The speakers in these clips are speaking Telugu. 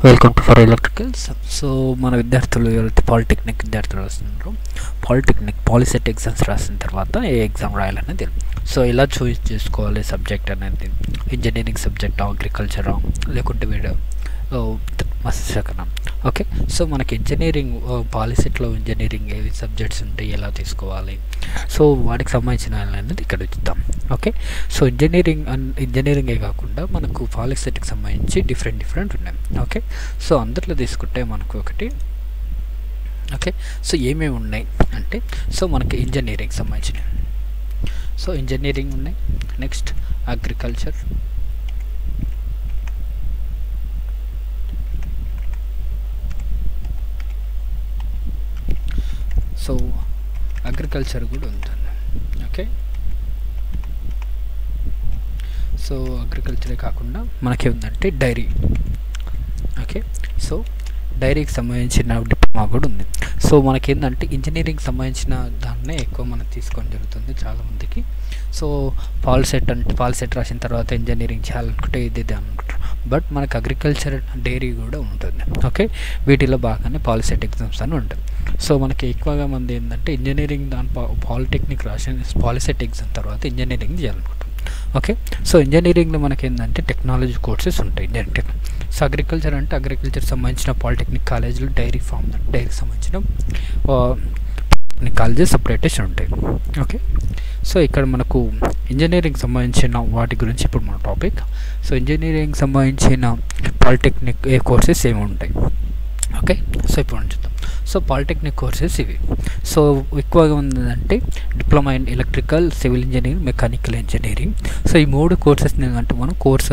Welcome to for electricals so మన విద్యార్థులు ఎవరైతే పాలిటెక్నిక్ విద్యార్థులు వస్తున్నారో పాలిటెక్నిక్ పాలిసెట్ ఎగ్జామ్స్ రాసిన తర్వాత ఏ ఎగ్జామ్ రాయాలనేది సో ఎలా చూస్ చేసుకోవాలి సబ్జెక్ట్ అనేది? ఇంజనీరింగ్ సబ్జెక్ట్ అగ్రికల్చరా లేకుంటే వీడియో మత్స్యకరణం ఓకే సో మనకి ఇంజనీరింగ్ పాలిసెట్లో ఇంజనీరింగ్ ఏవి సబ్జెక్ట్స్ ఉంటాయి ఎలా తీసుకోవాలి? సో వాటికి సంబంధించిన అనేది ఇక్కడ ఇద్దాం ఓకే సో ఇంజనీరింగ్ ఇంజనీరింగే కాకుండా మనకు పాలిసెట్కి సంబంధించి డిఫరెంట్ డిఫరెంట్ ఉన్నాయి. ఓకే సో అందులో తీసుకుంటే మనకు ఒకటి. ఓకే సో ఏమేమి ఉన్నాయి అంటే సో మనకి ఇంజనీరింగ్ సంబంధించినవి. సో ఇంజనీరింగ్ ఉన్నాయి. నెక్స్ట్ అగ్రికల్చర్ సో అగ్రికల్చర్ కూడా ఉంటుంది ఓకే సో అగ్రికల్చరే కాకుండా మనకి ఉందంటే డైరీ ఓకే సో డైరీకి సంబంధించిన డిప్లొమా కూడా ఉంది. సో మనకేంటంటే ఇంజనీరింగ్ సంబంధించిన దాన్నే ఎక్కువ మనం తీసుకోవడం జరుగుతుంది చాలామందికి. సో పాల్సెట్ అంటే పాల్సెట్ రాసిన తర్వాత ఇంజనీరింగ్ చేయాలనుకుంటే ఇది అనుకుంటే బట్ మనకు అగ్రికల్చర్ డైరీ కూడా ఉంటుంది. ఓకే వీటిలో బాగానే పాలిసెట్ ఎగ్జామ్స్ అని ఉంటుంది. సో మనకి ఎక్కువగా మంది ఏంటంటే ఇంజనీరింగ్ దాని పాలిటెక్నిక్ రాసిన పాలిసెట్ ఎగ్జామ్ తర్వాత ఇంజనీరింగ్ చేయాలనుకుంటాం ఓకే సో ఇంజనీరింగ్లో మనకి ఏంటంటే టెక్నాలజీ కోర్సెస్ ఉంటాయి. ఇంజనీరింగ్ సో అగ్రికల్చర్ అంటే అగ్రికల్చర్ సంబంధించిన పాలిటెక్నిక్ కాలేజీలు డైరీ ఫార్మ్ డైరీకి సంబంధించిన uh, కాలేజెస్ సపరేటేషన్ ఉంటాయి. ఓకే సో ఇక్కడ మనకు ఇంజనీరింగ్ సంబంధించిన వాటి గురించి ఇప్పుడు మన టాపిక్ సో ఇంజనీరింగ్ సంబంధించిన పాలిటెక్నిక్ ఏ కోర్సెస్ ఏమి ఉంటాయి? ఓకే సో ఇప్పుడు చూద్దాం. సో పాలిటెక్నిక్ కోర్సెస్ ఇవి. సో ఎక్కువగా ఉందంటే diploma in electrical civil engineering mechanical engineering so ఈ మూడు కోర్సెస్ ఏంటంటే మనం కోర్స్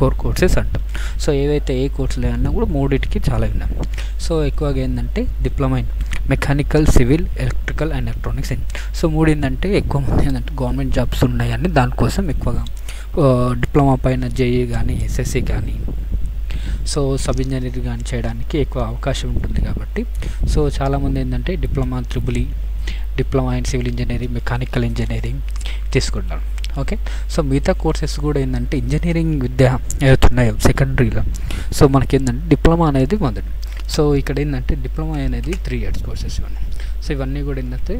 కోర్ కోర్సెస్ అంటాం. సో ఏవైతే ఏ కోర్సులు అన్నా కూడా మూడింటికి చాలా విన్నాం. సో ఎక్కువగా ఏంటంటే diploma in mechanical civil electrical and electronics so మూడు ఏంటంటే ఎక్కువ మంది ఏంటంటే గవర్నమెంట్ జాబ్స్ ఉన్నాయని దానికోసం ఎక్కువగా డిప్లొమా పైన జేఈ కానీ ఎస్ఎస్సి కానీ సో సబ్ ఇంజనీర్ కానీ చేయడానికి ఎక్కువ అవకాశం ఉంటుంది కాబట్టి. సో చాలామంది ఏంటంటే diploma triple diploma in civil engineering mechanical engineering తీసుకుంటారు ఓకే? సో మిగతా కోర్సెస్ కూడా ఏంటంటే ఇంజనీరింగ్ విద్య ఏవైతున్నాయో సెకండరీలో. సో మనకి ఏంటంటే డిప్లొమా అనేది మొదటి. సో ఇక్కడ ఏంటంటే డిప్లొమా అనేది త్రీ ఇయర్స్ కోర్సెస్ ఇవన్నీ సో ఇవన్నీ కూడా ఏంటంటే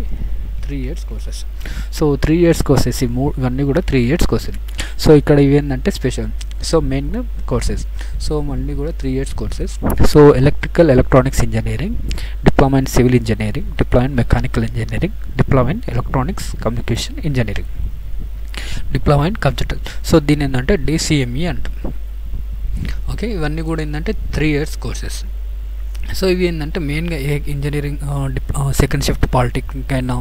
three years courses so three years courses ఈ మూడు ఇవన్నీ కూడా త్రీ ఇయర్స్ కోర్సెస్ సో ఇక్కడ ఇవి ఏంటంటే special so main courses so మళ్ళీ కూడా three years courses so electrical electronics engineering diploma in civil engineering diploma in mechanical engineering diploma in electronics communication engineering diploma in computer so దీని ఏంటంటే డిసిఎంఈ అంటాం. ఓకే ఇవన్నీ కూడా ఏంటంటే త్రీ ఇయర్స్ కోర్సెస్ సో ఇవి ఏంటంటే మెయిన్గా ఏ ఇంజనీరింగ్ సెకండ్ షిఫ్ట్ పాలిటెక్నిక్ అయినా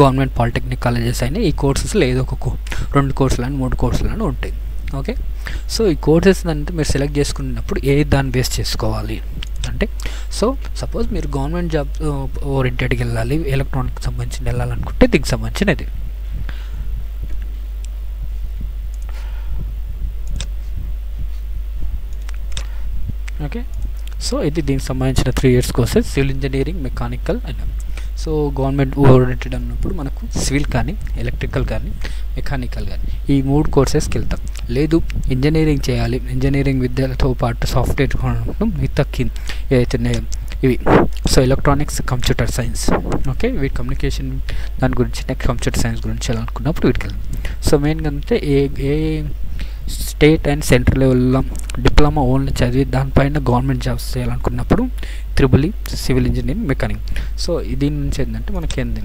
గవర్నమెంట్ పాలిటెక్నిక్ కాలేజెస్ అయినా ఈ కోర్సెస్లో ఏదో ఒక రెండు కోర్సులు అని మూడు కోర్సులు అని ఉంటాయి. ఓకే? సో ఈ కోర్సెస్ అంటే మీరు సెలెక్ట్ చేసుకున్నప్పుడు ఏ దాన్ని బేస్ చేసుకోవాలి? అంటే సో సపోజ్ మీరు గవర్నమెంట్ జాబ్ ఓరియంటెడ్కి వెళ్ళాలి ఎలక్ట్రానిక్ సంబంధించి వెళ్ళాలనుకుంటే దీనికి సంబంధించినది. ఓకే? సో ఇది దీనికి సంబంధించిన three years courses civil engineering mechanical and so government oriented అన్నప్పుడు మనకు సివిల్ కానీ ఎలక్ట్రికల్ కానీ మెకానికల్ కానీ ఈ మూడు కోర్సెస్కి వెళ్తాం. లేదు ఇంజనీరింగ్ చేయాలి ఇంజనీరింగ్ విద్యలతో పాటు సాఫ్ట్వేర్ మిగతా ఏదైతే ఇవి. So electronics computer science okay వీటి కమ్యూనికేషన్ దాని గురించి నెక్స్ట్ కంప్యూటర్ సైన్స్ గురించి వెళ్ళాలనుకున్నప్పుడు వీటికి వెళ్తాం సో మెయిన్గా అంటే ఏ ఏ స్టేట్ అండ్ సెంట్రల్ లెవెల్లో డిప్లొమా ఓన్లీ చదివి దానిపైన గవర్నమెంట్ జాబ్స్ చేయాలనుకున్నప్పుడు triple civil engineering mechanic. So దీని నుంచి ఏంటంటే మనకి ఏంది?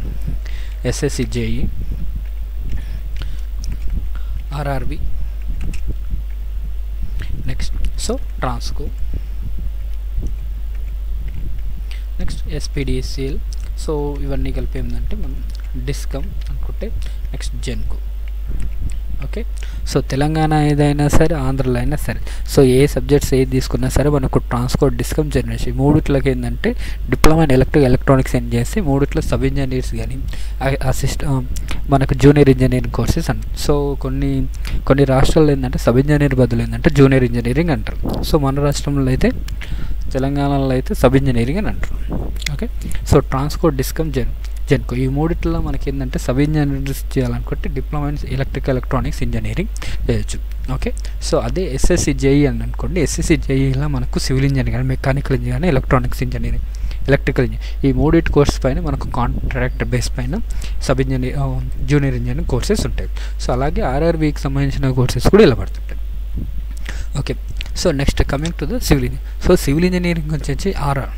SSC JE RRB next so Transco next SPDCL. So ఇవన్నీ కలిపి ఏంటంటే మనం డిస్కమ్ అనుకుంటే next Genco. Okay so Telangana ఏదైనా సరే ఆంధ్రలో అయినా సరే. సో ఏ సబ్జెక్ట్స్ ఏది తీసుకున్నా సరే మనకు ట్రాన్స్పోర్ట్ డిస్కమ్ జనరేషన్ మూడిట్లకి ఏంటంటే డిప్లొమా ఇన్ ఎలక్ట్రిక్ ఎలక్ట్రానిక్స్ అని చేసి మూడిట్లో సబ్ ఇంజనీర్స్ కానీ అసిస్ట్ మనకు జూనియర్ ఇంజనీరింగ్ కోర్సెస్ అంట. సో కొన్ని కొన్ని రాష్ట్రాల్లో ఏంటంటే సబ్ ఇంజనీర్ బదులు ఏంటంటే జూనియర్ ఇంజనీరింగ్ అంటారు. సో మన రాష్ట్రంలో అయితే తెలంగాణలో అయితే సబ్ ఇంజనీరింగ్ అని అంటారు. ఓకే సో ట్రాన్స్పోర్ట్ డిస్కమ్ జన్ జెన్కో ఈ మూడిట్లో మనకి ఏంటంటే సబ్ ఇంజనీర్స్ చేయాలనుకుంటే diploma in electrical electronics engineering చేయొచ్చు. ఓకే? సో అదే ఎస్ఎస్సి జేఈ అని అనుకోండి. ఎస్ఎస్సి జేఈలో మనకు సివిల్ ఇంజనీరింగ్ కానీ మెకానికల్ ఇంజనీరింగ్ కానీ ఎలక్ట్రానిక్స్ ఇంజనీరింగ్ ఎలక్ట్రికల్ ఇంజనీరింగ్ ఈ మూడిటి కోర్స్ పైన మనకు కాంట్రాక్ట్ బేస్ పైన sub engineer junior engineering courses ఉంటాయి. సో అలాగే ఆర్ఆర్బీకి సంబంధించిన కోర్సెస్ కూడా ఇలా పడుతుంటాయి. Okay? So next coming to the civil engineering so civil engineering వచ్చేసి ఆర్ఆర్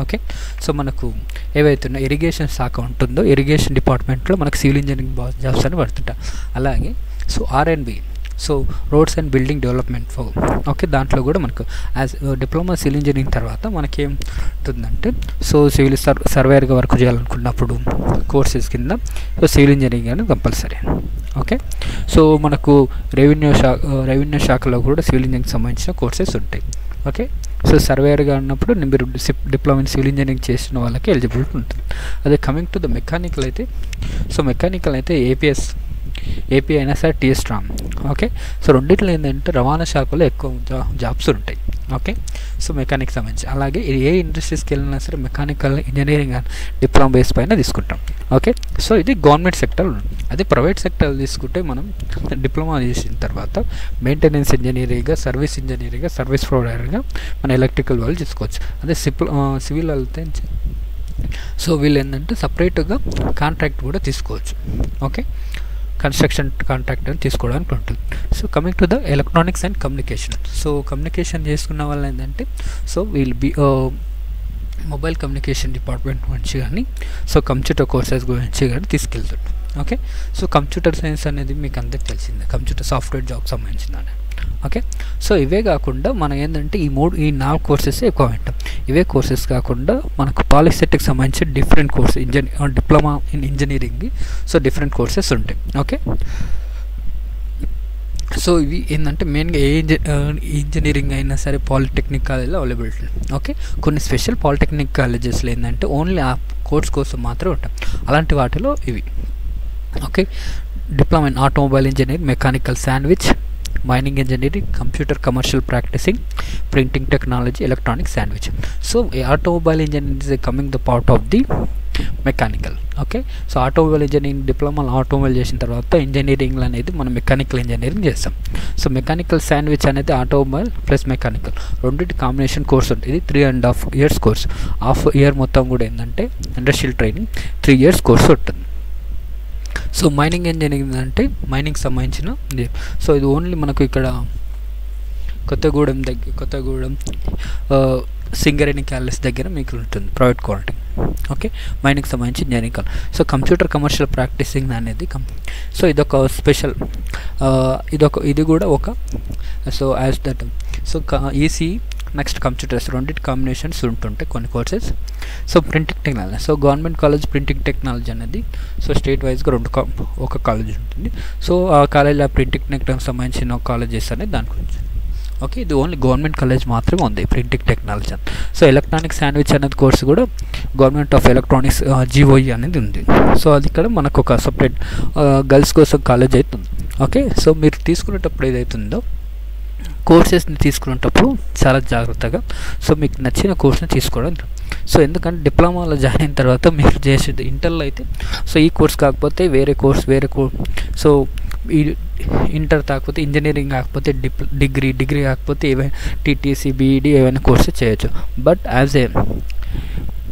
ఓకే సో మనకు ఏవైతే ఇరిగేషన్ శాఖ ఉంటుందో ఇరిగేషన్ డిపార్ట్మెంట్లో మనకు సివిల్ ఇంజనీరింగ్ జాబ్స్ అని పడుతుంటాయి అలాగే so RNB so roads and building development okay దాంట్లో కూడా మనకు యాజ్ డిప్లొమా సివిల్ ఇంజనీరింగ్ తర్వాత మనకేం ఉంటుందంటే సో సివిల్ సర్ సర్వేయర్గా వర్క్ చేయాలనుకున్నప్పుడు కోర్సెస్ కింద సో సివిల్ ఇంజనీరింగ్ అనేది కంపల్సరీ ఓకే? సో మనకు రెవెన్యూ శాఖ రెవెన్యూ శాఖలో కూడా సివిల్ ఇంజనీరింగ్ సంబంధించిన కోర్సెస్ ఉంటాయి. ఓకే? సో సర్వేయర్గా ఉన్నప్పుడు మీరు డిప్లొమా ఇన్ సివిల్ ఇంజనీరింగ్ చేసిన వాళ్ళకి ఎలిజిబిలిటీ ఉంటుంది. అదే కమింగ్ టు ద మెకానికల్ అయితే సో మెకానికల్ అయితే ఏపీఎస్ ఏపీ అయినా సరే టీఎస్ రామ్. ఓకే? సో రెండిట్లో ఏంటంటే రవాణా శాఖలో ఎక్కువ జాబ్స్ ఉంటాయి. ఓకే సో మెకానిక్ సంబంధించి. అలాగే ఇది ఏ ఇండస్ట్రీస్కి వెళ్ళినా సరే మెకానికల్ ఇంజనీరింగ్ డిప్లొమా బేస్ పైన తీసుకుంటాం. ఓకే సో ఇది గవర్నమెంట్ సెక్టర్ అదే ప్రైవేట్ సెక్టర్ తీసుకుంటే మనం డిప్లొమా చేసిన తర్వాత మెయింటెనెన్స్ ఇంజనీరింగ్గా సర్వీస్ ఇంజనీరింగ్గా సర్వీస్ ప్రొవైడర్గా మన ఎలక్ట్రికల్ వాళ్ళు తీసుకోవచ్చు అదే సిప్ల సివిల్ వెళ్తే సో వీళ్ళు ఏంటంటే సపరేట్గా కాంట్రాక్ట్ కూడా తీసుకోవచ్చు. ఓకే కన్స్ట్రక్షన్ కాంట్రాక్టర్ తీసుకోవడానికి ఉంటుంది. So coming to the electronics and communication so communication చేసుకున్న వాళ్ళు ఏంటంటే so we'll be mobile communication department నుంచి కానీ సో కంప్యూటర్ కోర్సెస్ గురించి కానీ తీసుకెళ్తాడు ఓకే సో కంప్యూటర్ సైన్స్ అనేది మీకు అందరికి తెలిసిందే. కంప్యూటర్ సాఫ్ట్వేర్ జాబ్ సంబంధించిందని ఓకే? సో ఇవే కాకుండా మనం ఏంటంటే ఈ మూడు ఈ నాలుగు కోర్సెస్ ఎక్కువ వింటాం. ఇవే కోర్సెస్ కాకుండా మనకు పాలిసెట్కి సంబంధించి different course engineer diploma in engineering. So different courses ఉంటాయి. ఓకే? సో ఇవి ఏంటంటే మెయిన్గా ఏ ఇంజనీరింగ్ అయినా సరే పాలిటెక్నిక్ కాలేజ్లో అవైలబిలిటీ ఓకే? కొన్ని స్పెషల్ పాలిటెక్నిక్ కాలేజెస్లో ఏంటంటే ఓన్లీ ఆ కోర్స్ కోసం మాత్రమే ఉంటాయి అలాంటి వాటిలో ఇవి. Okay? Diploma in automobile engineering mechanical sandwich mining engineering computer commercial practicing printing technology electronic sandwich so automobile engineering is coming the part of the mechanical okay so automobile engineering diploma automobile చేసిన తర్వాత ఇంజనీరింగ్ అనేది మనం మెకానికల్ ఇంజనీరింగ్ చేస్తాం. సో మెకానికల్ శాండ్విచ్ అనేది ఆటోమొబైల్ ప్లస్ మెకానికల్ రెండింటి కాంబినేషన్ కోర్స్ ఉంటుంది. ఇది three and half years course half year మొత్తం కూడా ఏంటంటే industrial training three years course ఉంటుంది. సో మైనింగ్ ఏం జరిగిందంటే మైనింగ్ సంబంధించిన సో ఇది ఓన్లీ మనకు ఇక్కడ కొత్తగూడెం దగ్గర కొత్తగూడెం సింగరేణి క్యాలెస్ దగ్గర మీకు ఉంటుంది ప్రైవేట్ క్వాలిటీ ఓకే మైనింగ్ సంబంధించి engineering call so computer commercial practicing అనేది కం సో ఇదొక స్పెషల్ ఇదొక ఇది కూడా ఒక so as that so EC next computers రెండింటి కాంబినేషన్స్ ఉంటుంటాయి కొన్ని courses so printing technology so government college printing technology అనేది సో స్టేట్ వైజ్గా రెండు ఒక కాలేజ్ ఉంటుంది. సో ఆ కాలేజ్ ఆ ప్రింటింగ్ టెక్నాలజీకి సంబంధించిన కాలేజెస్ అనేది దాని గురించి. ఓకే ఇది ఓన్లీ గవర్నమెంట్ కాలేజ్ మాత్రమే ఉంది ప్రింటింగ్ టెక్నాలజీ అని సో ఎలక్ట్రానిక్ శాండ్విచ్ అనేది కోర్సు కూడా గవర్నమెంట్ ఆఫ్ ఎలక్ట్రానిక్స్ జీఓఈ అనేది ఉంది. సో అది ఇక్కడ మనకు ఒక సపరేట్ గర్ల్స్ కోసం కాలేజ్ అవుతుంది ఓకే సో మీరు తీసుకునేటప్పుడు ఏదైతుందో కోర్సెస్ని తీసుకునేటప్పుడు చాలా జాగ్రత్తగా. సో మీకు నచ్చిన కోర్స్ని తీసుకోవడం. సో ఎందుకంటే డిప్లొమాలో జాయిన్ అయిన తర్వాత మీరు చేసేది ఇంటర్లో అయితే సో ఈ కోర్స్ కాకపోతే వేరే కోర్స్ వేరే కోర్స్ సో ఈ ఇంటర్ కాకపోతే ఇంజనీరింగ్ కాకపోతే డిప్ డిగ్రీ డిగ్రీ కాకపోతే ఏవైనా టీటీసీ బీఈడి ఏవైనా కోర్సెస్ చేయొచ్చు. బట్ యాజ్ ఏ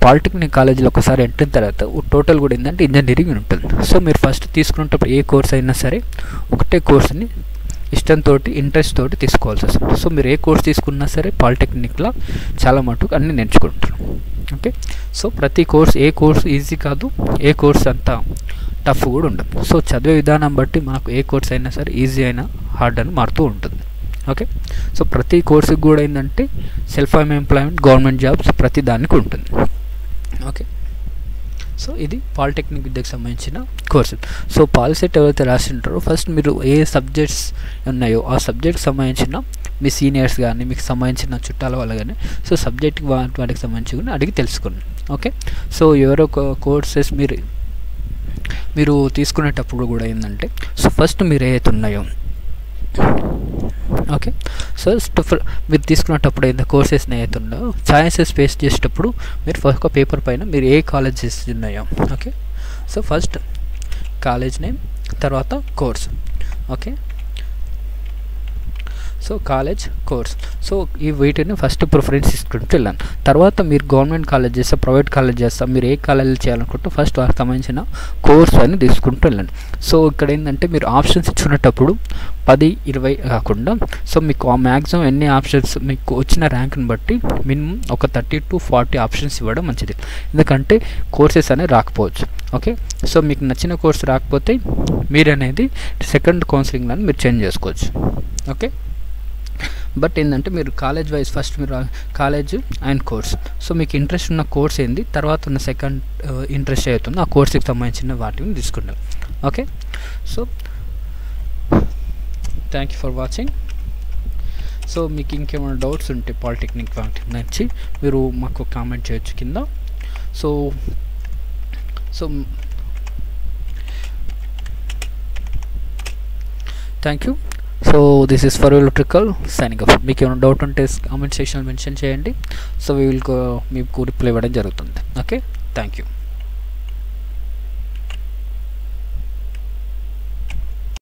పాలిటెక్నిక్ కాలేజీలో ఒకసారి ఎంట్రిన తర్వాత టోటల్ కూడా ఏంటంటే ఇంజనీరింగ్ ఉంటుంది. సో మీరు ఫస్ట్ తీసుకునేటప్పుడు ఏ కోర్స్ అయినా సరే ఒకటే కోర్స్ని ఇష్టంతో ఇంట్రెస్ట్ తోటి తీసుకోవాల్సి వస్తుంది. సో మీరు ఏ కోర్స్ తీసుకున్నా సరే పాలిటెక్నిక్లో చాలా మటుకు అన్నీ నేర్చుకుంటారు. ఓకే సో ప్రతి కోర్స్ ఏ కోర్స్ ఈజీ కాదు ఏ కోర్స్ అంత టఫ్ కూడా ఉండదు. సో చదివే విధానం బట్టి మనకు ఏ కోర్స్ అయినా సరే ఈజీ అయినా హార్డ్ అని మారుతూ ఉంటుంది. ఓకే సో ప్రతి కోర్సుకి కూడా ఏంటంటే సెల్ఫ్ ఎంప్లాయ్మెంట్ గవర్నమెంట్ జాబ్స్ ప్రతి దానికి ఉంటుంది. ఓకే సో ఇది పాలిటెక్నిక్ విద్యకు సంబంధించిన కోర్సు. సో పాలిసెట్ ఎవరైతే రాసింటారో ఫస్ట్ మీరు ఏ సబ్జెక్ట్స్ ఉన్నాయో ఆ సబ్జెక్ట్కి సంబంధించిన మీ సీనియర్స్ కానీ మీకు సంబంధించిన చుట్టాల వల్ల కానీ సో సబ్జెక్ట్ వాటికి సంబంధించి కూడా అడిగి తెలుసుకోండి. ఓకే సో ఎవరో కోర్సెస్ మీరు మీరు తీసుకునేటప్పుడు కూడా ఏంటంటే సో ఫస్ట్ మీరు ఏదైతే ఉన్నాయో ఓకే. సో మీరు తీసుకునేటప్పుడు ఏదైతే కోర్సెస్ ఏదైతే ఛాయిసెస్ ఫేస్ చేసేటప్పుడు మీరు ఫస్ట్ ఒక పేపర్ పైన మీరు ఏ కాలేజెస్ ఉన్నాయో okay. So first college name తర్వాత course okay. So college course so ఈ వీటిని ఫస్ట్ ప్రిఫరెన్స్ ఇస్తుంటూ వెళ్ళాను. తర్వాత మీరు గవర్నమెంట్ కాలేజ్ చేస్తా ప్రైవేట్ కాలేజ్ చేస్తా మీరు ఏ కాలేజ్ చేయాలనుకుంటే ఫస్ట్ వారికి సంబంధించిన కోర్స్ అని తీసుకుంటూ వెళ్ళండి. సో ఇక్కడ ఏంటంటే మీరు ఆప్షన్స్ ఇచ్చుకునేటప్పుడు పది ఇరవై కాకుండా సో మీకు ఆ మ్యాక్సిమం ఎన్ని ఆప్షన్స్ మీకు వచ్చిన ర్యాంక్ని బట్టి మినిమం ఒక థర్టీ టు ఫార్టీ ఆప్షన్స్ ఇవ్వడం మంచిది. ఎందుకంటే కోర్సెస్ అనేవి రాకపోవచ్చు. ఓకే సో మీకు నచ్చిన కోర్స్ రాకపోతే మీరు అనేది సెకండ్ కౌన్సిలింగ్లను మీరు చేంజ్ చేసుకోవచ్చు. ఓకే బట్ ఏంటంటే మీరు కాలేజ్ వైజ్ ఫస్ట్ మీరు కాలేజ్ అండ్ కోర్స్. సో మీకు ఇంట్రెస్ట్ ఉన్న కోర్స్ ఏంది? తర్వాత ఉన్న సెకండ్ ఇంట్రెస్ట్ అవుతుందో ఆ కోర్స్కి సంబంధించిన వాటిని తీసుకుంటాం okay? So thank you for watching so మీకు ఇంకేమైనా డౌట్స్ ఉంటే పాలిటెక్నిక్ వాటి నచ్చి మీరు మాకు కామెంట్ చేయొచ్చు కింద. So so thank you so this is for electrical signing off మీకు ఏమైనా డౌట్ ఉంటే కామెంట్ సెక్షన్లో మెన్షన్ చేయండి. సో వీ విల్ మీకు రిప్లై ఇవ్వడం జరుగుతుంది. Okay thank you